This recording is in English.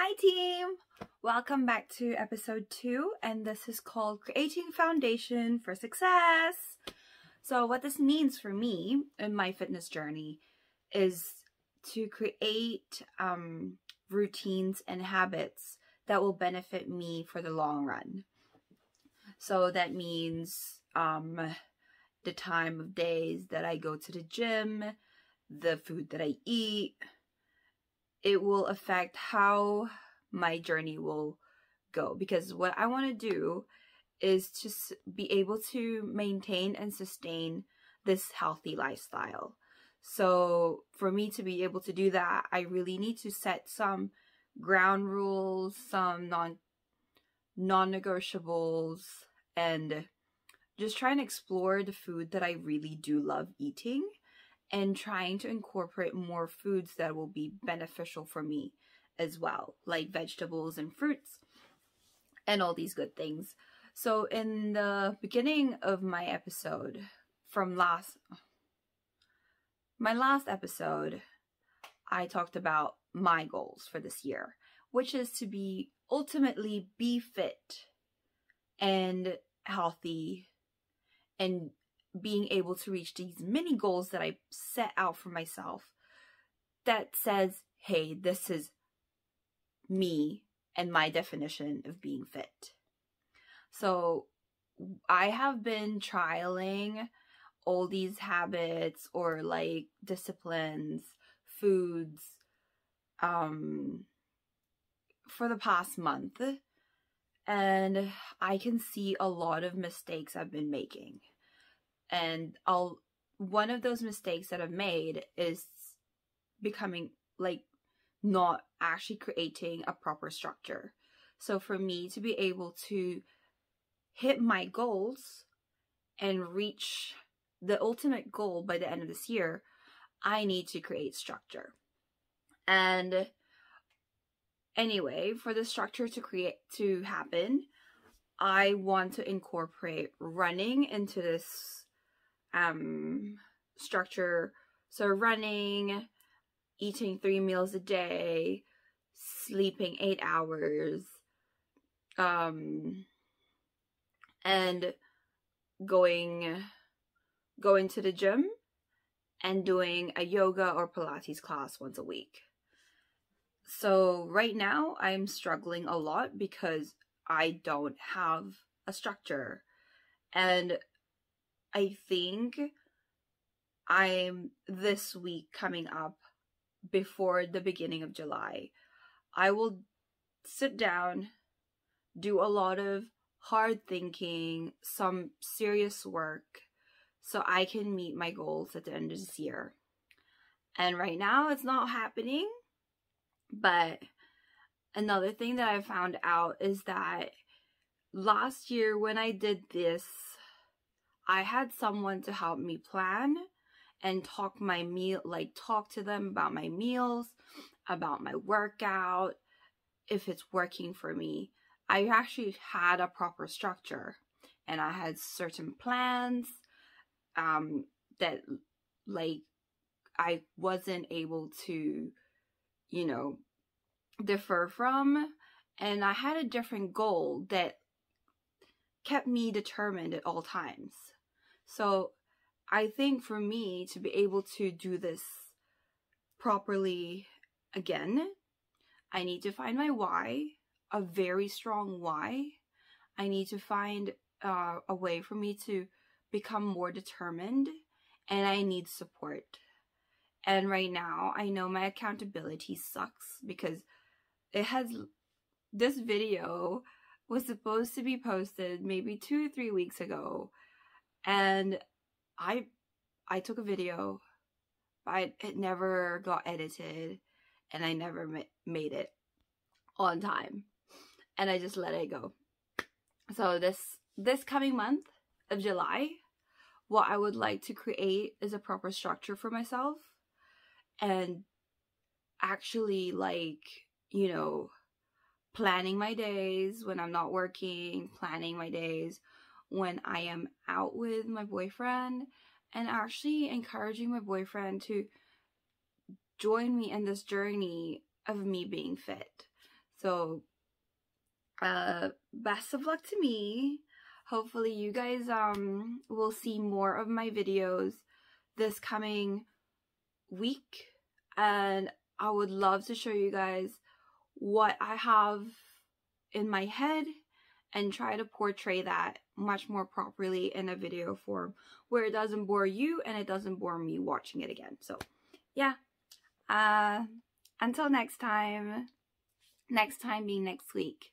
Hi team! Welcome back to episode 2 and this is called Creating Foundation for Success. So what this means for me in my fitness journey is to create um, routines and habits that will benefit me for the long run. So that means um, the time of days that I go to the gym, the food that I eat, it will affect how my journey will go because what I want to do is to be able to maintain and sustain this healthy lifestyle. So for me to be able to do that, I really need to set some ground rules, some non non-negotiables and just try and explore the food that I really do love eating and trying to incorporate more foods that will be beneficial for me as well, like vegetables and fruits and all these good things. So in the beginning of my episode from last my last episode, I talked about my goals for this year, which is to be ultimately be fit and healthy and being able to reach these mini goals that I set out for myself that says, hey, this is me and my definition of being fit. So I have been trialing all these habits or like disciplines, foods, um, for the past month. And I can see a lot of mistakes I've been making and I'll one of those mistakes that I've made is becoming like not actually creating a proper structure. So for me to be able to hit my goals and reach the ultimate goal by the end of this year, I need to create structure. And anyway, for the structure to create to happen, I want to incorporate running into this um, structure. So running, eating three meals a day, sleeping eight hours, um, and going going to the gym and doing a yoga or Pilates class once a week. So right now I'm struggling a lot because I don't have a structure. And I think I'm this week coming up before the beginning of July. I will sit down, do a lot of hard thinking, some serious work, so I can meet my goals at the end of this year. And right now it's not happening, but another thing that I found out is that last year when I did this I had someone to help me plan and talk my meal, like talk to them about my meals, about my workout, if it's working for me. I actually had a proper structure and I had certain plans um, that like I wasn't able to, you know, differ from. And I had a different goal that kept me determined at all times. So I think for me to be able to do this properly again, I need to find my why, a very strong why. I need to find uh, a way for me to become more determined and I need support. And right now, I know my accountability sucks because it has this video was supposed to be posted maybe two or three weeks ago and I I took a video, but it never got edited, and I never ma made it on time, and I just let it go. So this this coming month of July, what I would like to create is a proper structure for myself, and actually like you know planning my days when I'm not working, planning my days when I am out with my boyfriend and actually encouraging my boyfriend to join me in this journey of me being fit. So, uh, best of luck to me. Hopefully you guys um will see more of my videos this coming week and I would love to show you guys what I have in my head and try to portray that much more properly in a video form where it doesn't bore you and it doesn't bore me watching it again. So, yeah. Uh, until next time, next time being next week.